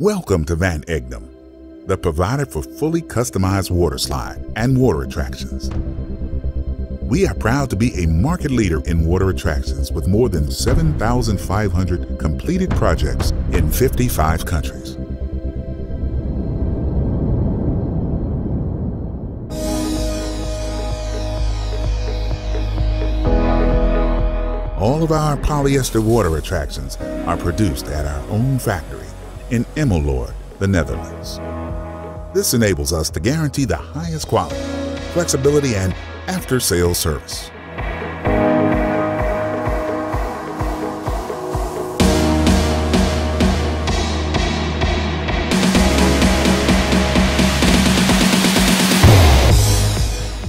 Welcome to Van Egdom, the provider for fully customized water slide and water attractions. We are proud to be a market leader in water attractions with more than 7,500 completed projects in 55 countries. All of our polyester water attractions are produced at our own factory in Emmeloord, the Netherlands. This enables us to guarantee the highest quality, flexibility, and after-sales service.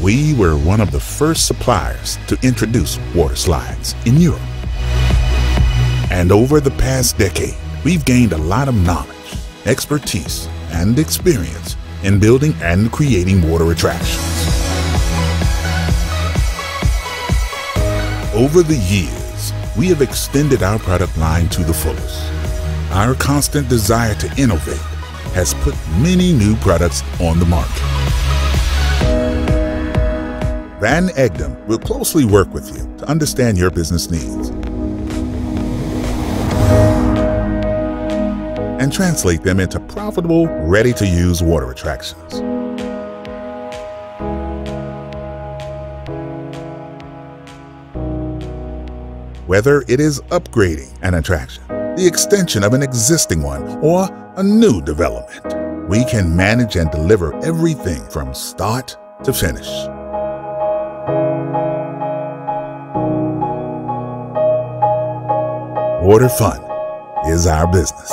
We were one of the first suppliers to introduce water slides in Europe. And over the past decade, we've gained a lot of knowledge, expertise, and experience in building and creating water attractions. Over the years, we have extended our product line to the fullest. Our constant desire to innovate has put many new products on the market. Van Egdom will closely work with you to understand your business needs and translate them into profitable, ready-to-use water attractions. Whether it is upgrading an attraction, the extension of an existing one, or a new development, we can manage and deliver everything from start to finish. Water fun is our business.